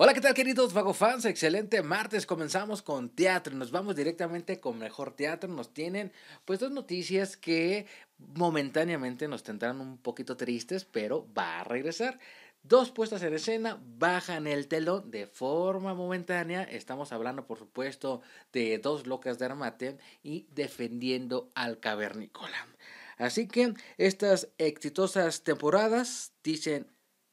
Hola, ¿qué tal queridos Vago fans? Excelente martes, comenzamos con teatro, nos vamos directamente con Mejor Teatro, nos tienen pues dos noticias que momentáneamente nos tendrán un poquito tristes, pero va a regresar. Dos puestas en escena bajan el telón de forma momentánea. Estamos hablando, por supuesto, de dos locas de Armate y defendiendo al cavernícola. Así que estas exitosas temporadas dicen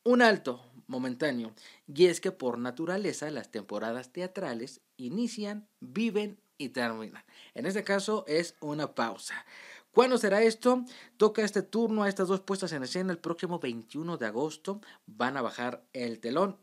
un alto momentáneo, y es que por naturaleza las temporadas teatrales inician, viven y terminan. En este caso es una pausa. ¿Cuándo será esto? Toca este turno a estas dos puestas en escena el próximo 21 de agosto. Van a bajar el telón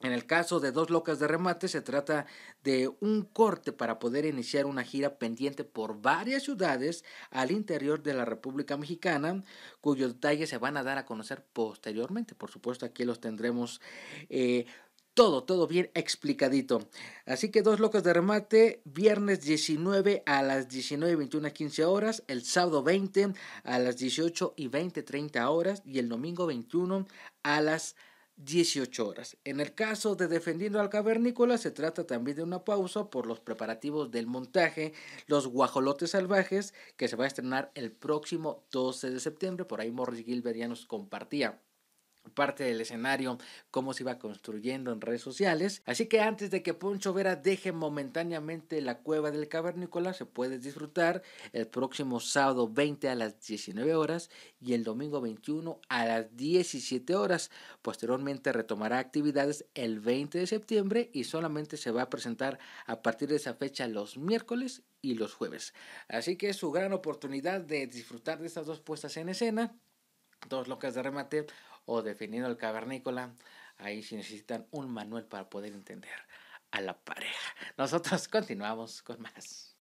en el caso de Dos Locas de Remate se trata de un corte para poder iniciar una gira pendiente por varias ciudades al interior de la República Mexicana, cuyos detalles se van a dar a conocer posteriormente. Por supuesto, aquí los tendremos eh, todo, todo bien explicadito. Así que Dos Locas de Remate, viernes 19 a las 19 21 a 15 horas, el sábado 20 a las 18 y 20 30 horas y el domingo 21 a las 18 horas. En el caso de Defendiendo al Cavernícola se trata también de una pausa por los preparativos del montaje Los Guajolotes Salvajes que se va a estrenar el próximo 12 de septiembre. Por ahí Morris Gilbert ya nos compartía parte del escenario, cómo se iba construyendo en redes sociales. Así que antes de que Poncho Vera deje momentáneamente la cueva del cavernícola, se puede disfrutar el próximo sábado 20 a las 19 horas y el domingo 21 a las 17 horas. Posteriormente retomará actividades el 20 de septiembre y solamente se va a presentar a partir de esa fecha los miércoles y los jueves. Así que es su gran oportunidad de disfrutar de estas dos puestas en escena dos locas de remate o definiendo el cavernícola, ahí sí necesitan un manual para poder entender a la pareja. Nosotros continuamos con más.